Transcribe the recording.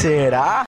Será?